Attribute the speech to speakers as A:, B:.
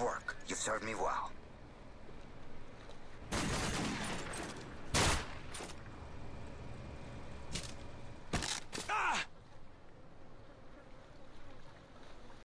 A: work. You've served me well.